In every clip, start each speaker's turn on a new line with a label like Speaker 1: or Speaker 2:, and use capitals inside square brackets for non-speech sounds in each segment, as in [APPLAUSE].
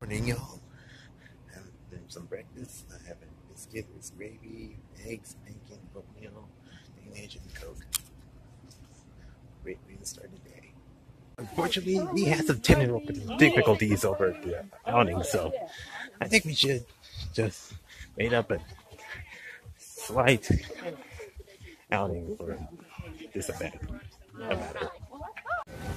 Speaker 1: Morning, y'all. Having some breakfast. I have a biscuit with gravy, eggs, bacon, oatmeal, Danish, and Coke. Great way to start the day. Unfortunately, we had some technical difficulties over the outing, so I think we should just wait up a slight outing for this event.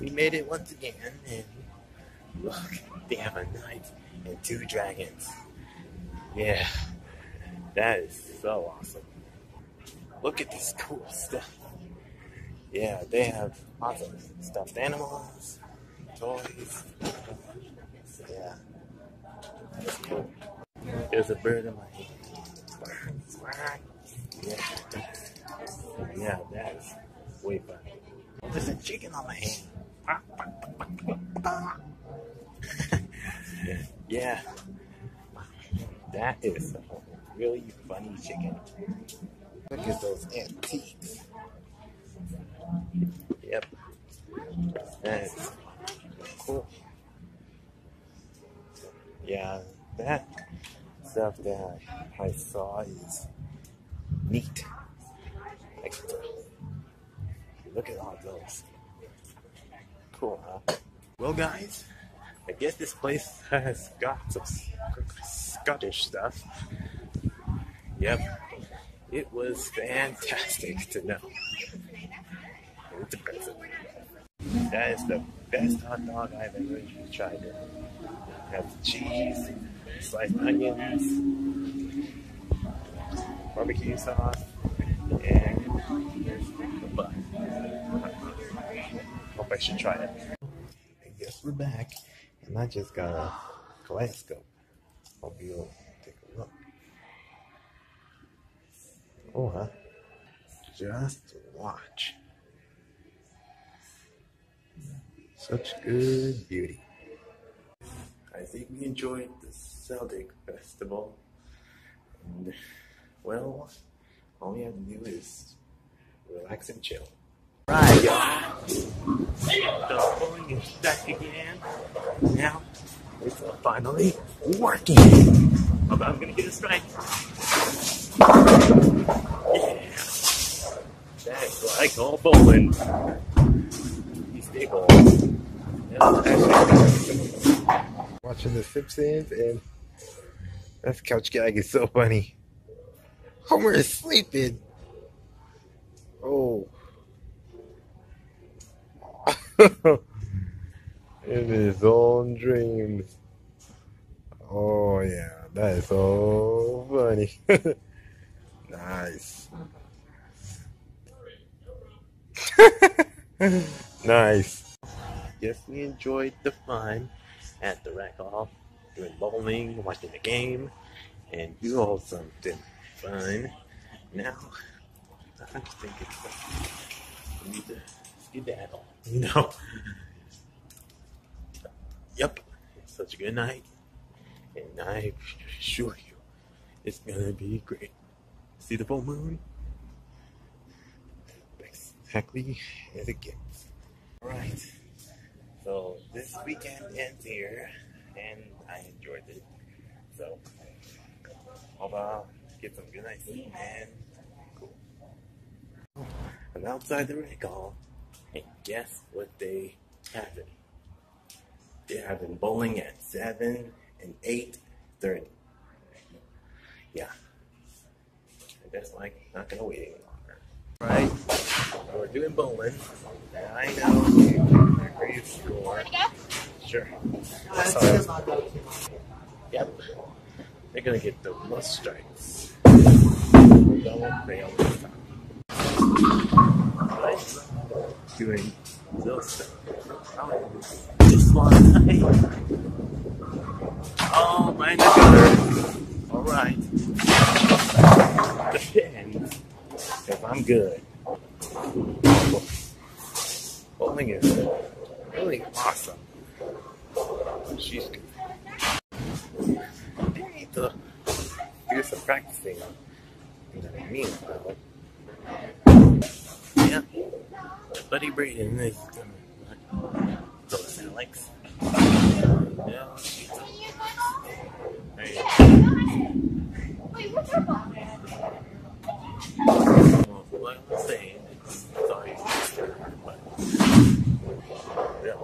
Speaker 1: We made it once again, and look, they have a knight and two dragons. Yeah, that is so awesome. Look at this cool stuff. Yeah, they have lots of stuffed animals, toys. Yeah, that's cool. There's a bird in my hand. Yeah, yeah, that is way fun. There's a chicken on my hand. Yeah, that is a really funny chicken. Look at those antiques. Yep, that's cool. Yeah, that stuff that I saw is neat. Like, look at all those. Cool, huh? Well, guys, I guess this place has got some Scottish stuff. Yep, it was fantastic to know. It's impressive. That is the best hot dog I've ever tried. It has cheese, sliced onions, barbecue sauce, and bun. Hope I should try it. I back, and I just got a kaleidoscope. Hope you'll take a look. Oh, huh? Just watch. Such good beauty. I think we enjoyed the Celtic Festival. And, well, all we have to do is relax and chill. Right. The pulling is back again. Now, it's finally working. Hope I'm gonna get a strike. Yeah. That's like all bowling. You stay bowling. Watching The Simpsons and that couch gag is so funny. Homer is sleeping. Oh. [LAUGHS] In his own dreams. Oh yeah, that is so funny. [LAUGHS] nice. [LAUGHS] nice. Yes, we enjoyed the fun at the rec hall, doing bowling, watching the game, and do all something fun. Now, I think it's. We need to skedaddle, [LAUGHS] you know? yep, it's such a good night, and I assure you, it's gonna be great. See the full moon? Exactly as it gets. Alright, so this weekend ends here, and I enjoyed it. So, hope I'll get some good night sleep, and cool. I'm outside the rec hall, and guess what they have it? They're having bowling at 7 and 8.30. Yeah. I guess like not gonna wait any longer. Right. We're doing bowling. I know you agree with score. Sure. So, yep. They're gonna get the most strikes. Don't fail this time. Right? Doing stuff. This one. Oh, my gutter. Alright. Depends if I'm good. Bowling is really awesome. She's good. I need to do some practicing. You know what I mean? Yeah. Buddy Braden. This is Alex. Yeah. Hey. Wait, what's your ball? I'm yeah,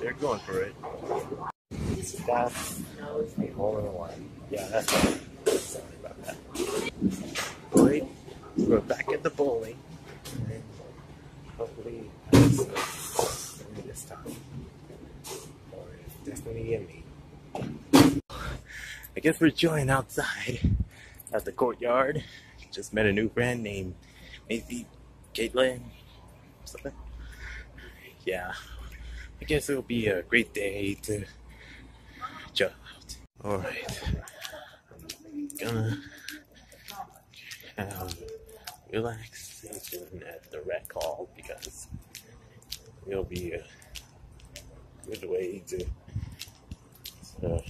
Speaker 1: they're going for it. That's a hole in one. Yeah, that's right. Sorry about that. Wait, we're back at the bowling. Hopefully, it's uh, this time. Or in me. I guess we're chilling outside at the courtyard. Just met a new friend named maybe Caitlin. Something. Yeah. I guess it'll be a great day to chill out. Alright. I'm gonna have relaxation at the rec hall because it'll be a good way to uh,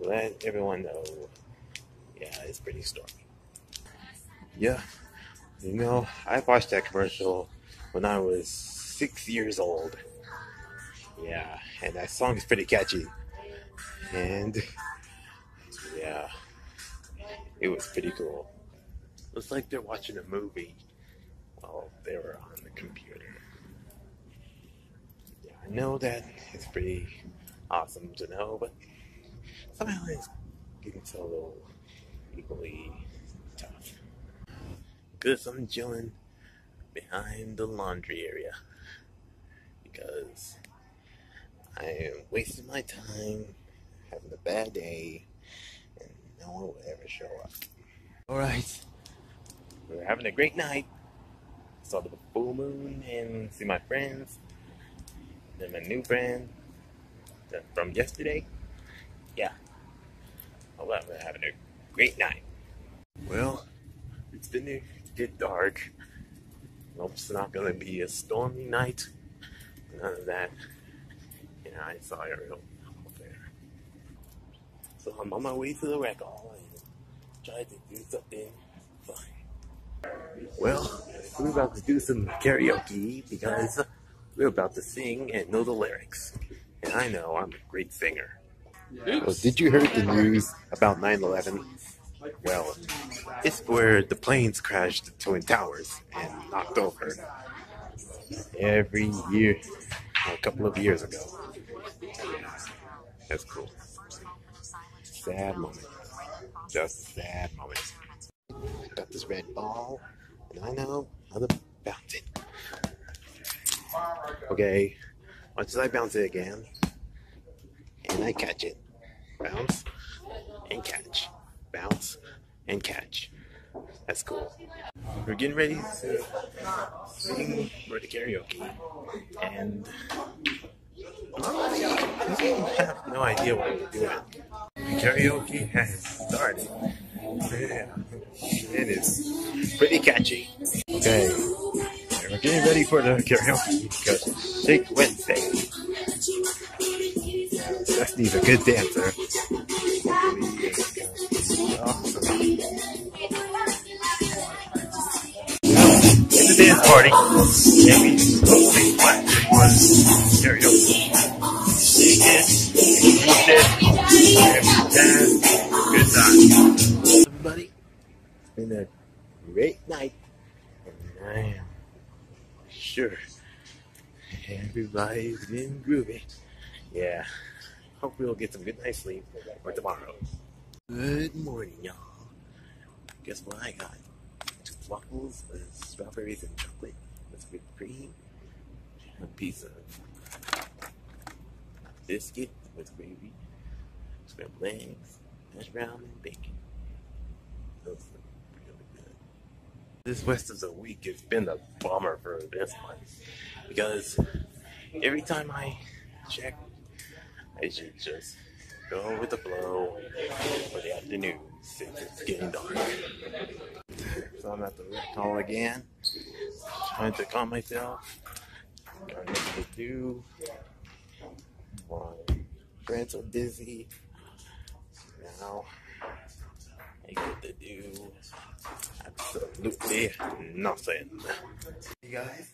Speaker 1: let everyone know yeah, it's pretty stormy. Yeah, you know, I watched that commercial when I was six years old. Yeah, and that song is pretty catchy. And yeah, it was pretty cool. Looks like they're watching a movie while they were on the computer. Yeah, I know that it's pretty awesome to know, but somehow it's getting so little equally tough. Because I'm chilling behind the laundry area. Because I am wasting my time, having a bad day, and no one will ever show up. Alright, we're having a great night. Saw the full moon and see my friends. Then my new friend uh, from yesterday. Yeah. Hope I'm having a great night. Well, it's been a get dark. It's not gonna be a stormy night. None of that. Yeah, I saw Ariel up there. So I'm on my way to the rec hall and try to do something fun. Well, we're about to do some karaoke because we're about to sing and know the lyrics. And I know I'm a great singer. Well, did you hear the news about 9-11? Well, it's where the planes crashed the Twin Towers and knocked over every year, a couple of years ago. That's cool. Sad moment. Just sad moment. Got this red ball, and I know how to bounce it. Okay, once I bounce it again, and I catch it, bounce and catch, bounce and catch. That's cool. We're getting ready to sing for the karaoke, and I have no idea what we're doing. The karaoke has started. Yeah, it is pretty catchy. Okay, we're getting ready for the karaoke because Shake Wednesday. Destiny's a good dancer. It's. It's a dance party, and we hopefully want everyone karaoke. Sing it, move it, have good time. Great night, and I am sure everybody's been groovy. Yeah, hope we'll get some good night's sleep for tomorrow. Good morning, y'all. Guess what I got? Just waffles with strawberries and chocolate with whipped cream. A piece of biscuit with gravy, scrambled eggs, hash brown, and bacon. Those. This rest of the week has been a bummer for this one because every time I check, I should just go with the flow for the afternoon since it's getting dark. So I'm at the hall again, trying to calm myself, got nothing to do. My friends are busy. Now I get to do absolutely nothing. Hey guys,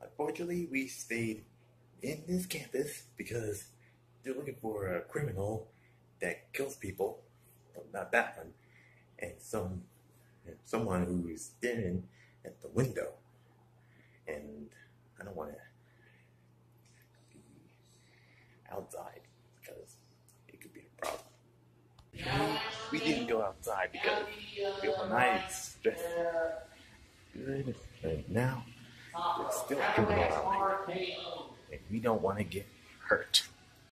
Speaker 1: unfortunately we stayed in this campus because they're looking for a criminal that kills people, well, not that one, and some and someone who's staring at the window. And I don't want to be outside because it could be a problem. We didn't go outside because the overnight is stressful. Good. And now, it's still criminal out. And we don't want to get hurt.